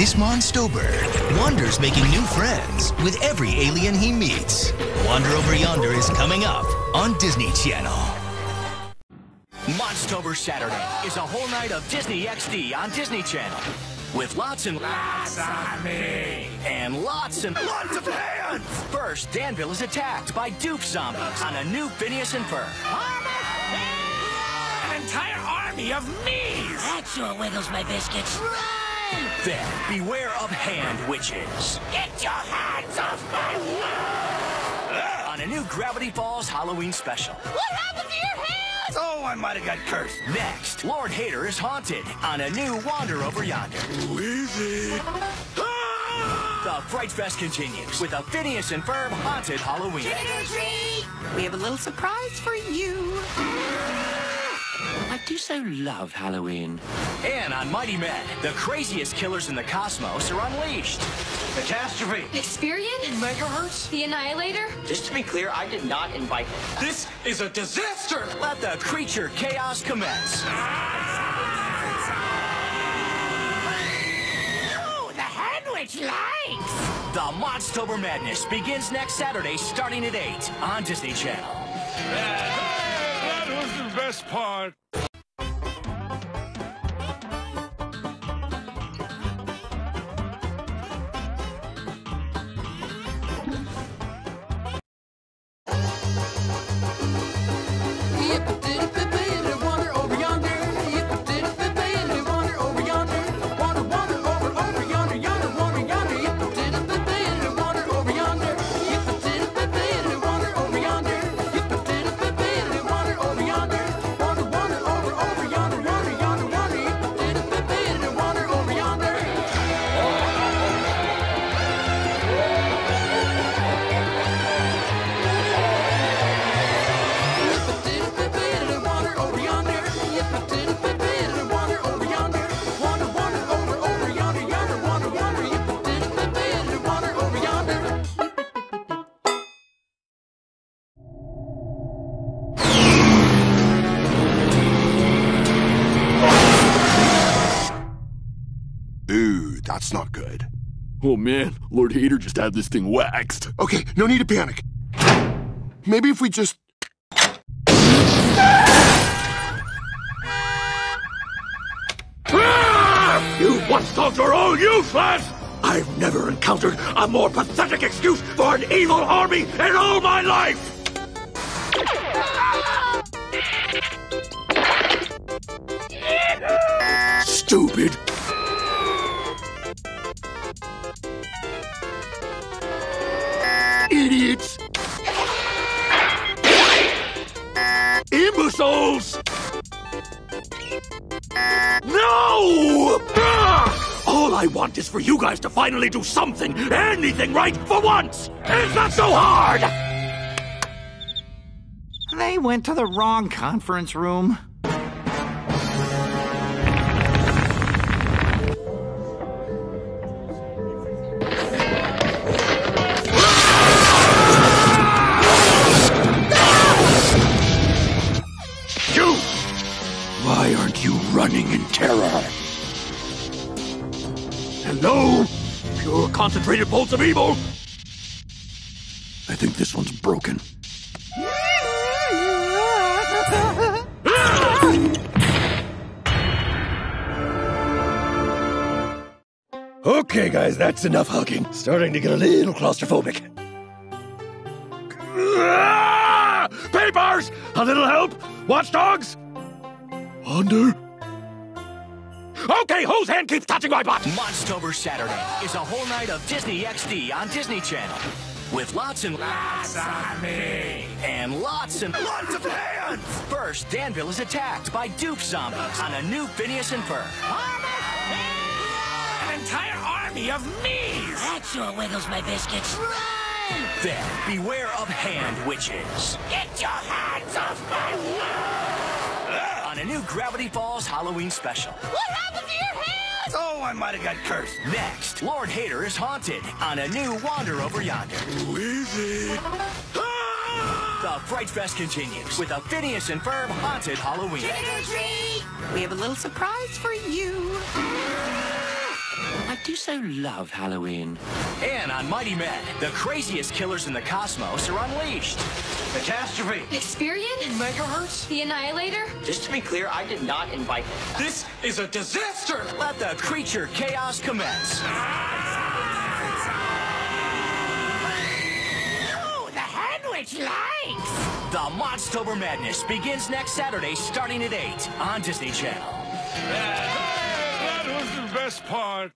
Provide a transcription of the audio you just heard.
This Monstober, Wander's making new friends with every alien he meets. Wander Over Yonder is coming up on Disney Channel. Monstober Saturday is a whole night of Disney XD on Disney Channel. With lots and lots of me. And lots and lots of hands. First, Danville is attacked by dupe zombies on a new Phineas and Ferb. An entire army of me's! That sure wiggles my biscuits. Then, beware of hand witches. Get your hands off my world! On a new Gravity Falls Halloween special. What happened to your hands? Oh, I might have got cursed. Next, Lord Hater is haunted on a new Wander Over Yonder. Who is it? Ah! The Fright Fest continues with a Phineas and Ferb haunted Halloween. Trick or treat! We have a little surprise for you. I do so love Halloween. And on Mighty Med, the craziest killers in the cosmos are unleashed. Catastrophe. Experion? Megahertz? The Annihilator? Just to be clear, I did not invite him. This is a disaster! Let the creature chaos commence. Oh, the hand witch likes! The Monstober Madness begins next Saturday starting at 8 on Disney Channel. Was the best part. That's not good. Oh man, Lord Hater just had this thing waxed. Okay, no need to panic. Maybe if we just. You watchdogs are all useless! I've never encountered a more pathetic excuse for an evil army in all my life! Imbeciles! No! Ah! All I want is for you guys to finally do something, anything right for once! It's not so hard! They went to the wrong conference room. Running in terror? Hello? Pure concentrated bolts of evil? I think this one's broken. Okay, guys, that's enough hugging. Starting to get a little claustrophobic. Ah! Papers! A little help? Watchdogs? Wander? Okay, whose hand keeps touching my butt? Monstober Saturday is a whole night of Disney XD on Disney Channel. With lots and lots of me. And lots and lots of hands. First, Danville is attacked by dupe zombies on a new Phineas and Ferb. An entire army of me's! That sure wiggles my biscuits. Run! Then, beware of hand witches. Get your hands off my world! On a new Gravity Falls Halloween special. What happened to your hands? Oh, I might have got cursed. Next, Lord Hater is haunted on a new Wander Over Yonder. Who is it? Ah! The Fright Fest continues with a Phineas and Ferb haunted Halloween. Trick or treat! We have a little surprise for you. I do so love Halloween. And on Mighty Med, the craziest killers in the cosmos are unleashed. Catastrophe. Experion? Megahertz? The Annihilator? Just to be clear, I did not invite him. This is a disaster! Let the creature chaos commence. Oh, the Handwich likes! The Monstober Madness begins next Saturday starting at 8 on Disney Channel. That was the best part.